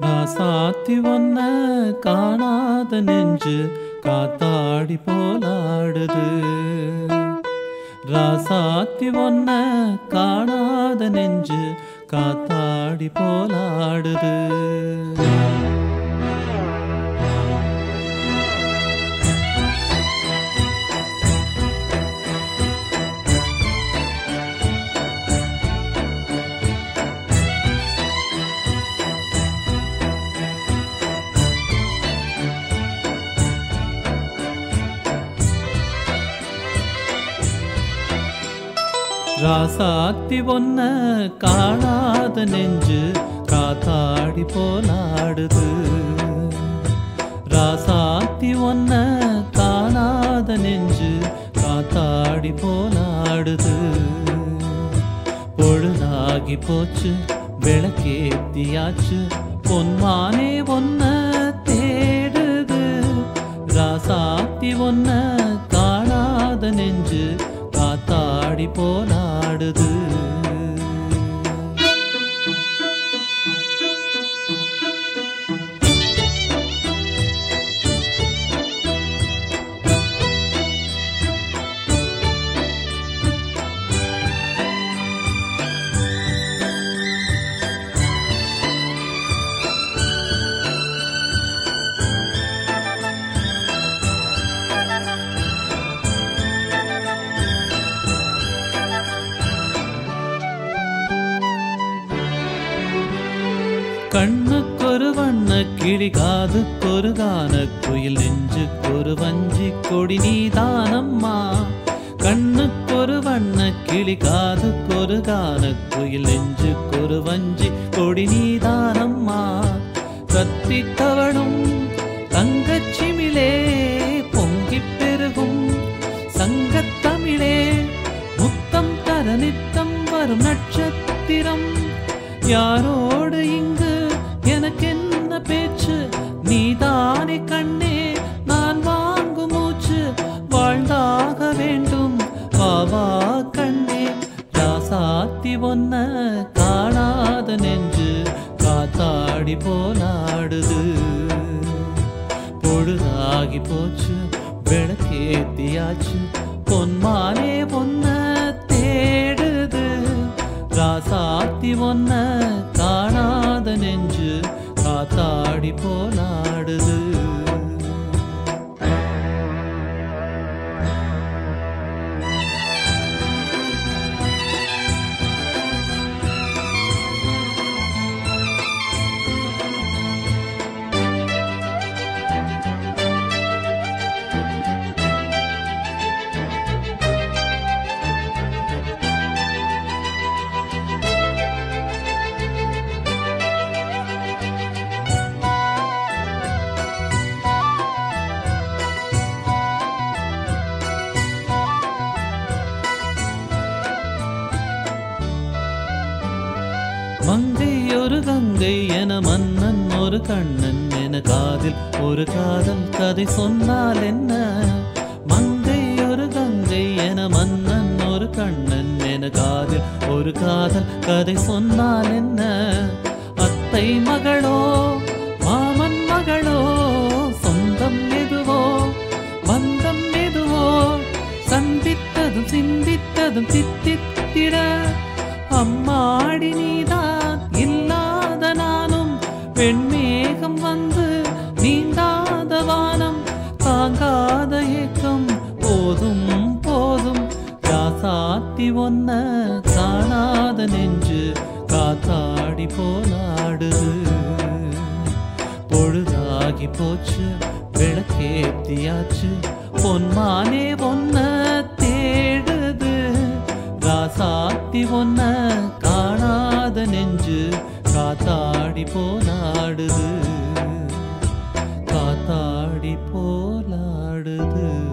ராசாத்தி ஒன்ன காணாத நெஞ்சு காத்தாடி போலாடுது. ராசாத்தி ஒன்ன காணாத நெஞ்சு காத்தாடி போலாடுது. ராசாக்தி ஒன்ன காணாத நெஞ்சு காத்தாடி போலாடுது ராசாக்தி ஒன்ன காணாத நெஞ்சு காத்தாடி போலாடுது பொழுதாகி போச்சு விளக்கேத்தியாச்சு பொன்மானே ஒன்ன தேடுது. ராசாக்தி ஒன்ன காணாத நெஞ்சு காத்தாடி போலாடுது கண்ணுக்கொரு வண்ண கிளி காதுக்கொரு கான குயில் நெஞ்சுக்கொரு வஞ்சி கொடி நீதானம்மா கண்ணுக்கொரு வண்ண கிளி காதுக்கொரு கான குயில் நெஞ்சுக்கொரு வஞ்சி கொடி நீதானம்மா கத்தி தவழும் தங்கச்சிமிழே பொங்கி பெருகும் சங்கத்தமிழே. முத்தம் தர நித்தம் வரும் நட்சத்திரம் யாரோ ராசாத்தி ஒன்ன காணாத நெஞ்சு காத்தாடி போலாடுது பொழுதாகி போச்சு விளக்கேத்தியாச்சு பொன்மானே பொன்ன தேடுது. ராசாத்தி ஒன்ன காணாத நெஞ்சு காத்தாடி போலாடுது மங்கை ஒரு கங்கை என மன்னன் ஒரு கண்ணன் என காதில் ஒரு காதல் கதை சொன்னால் என்ன? மங்கை ஒரு கங்கை என மன்னன் ஒரு கண்ணன் என காதில் ஒரு காதல் கதை சொன்னால் என்ன? அத்தை மகளோ மாமன் மகளோ சொந்தம் எதுவோ பந்தம் எதுவோ சந்தித்ததும் சிந்தித்ததும் சித்தித்திட அம்மாடி நீதான் இல்லாத நானும் வெண்மேகம் வந்து நீந்தாத வானம் தாங்காத ஏக்கம் போதும் போதும். ராசாத்தி ஒன்ன காணாத நெஞ்சு காத்தாடி போலாடுது. பொழுதாகி போச்சு விளக்கேத்தியாச்சு. பொன்மானே ஒன்ன ராசாத்தி ஒன்ன காணாத நெஞ்சு காத்தாடி போலாடுது. காத்தாடி போலாடுது.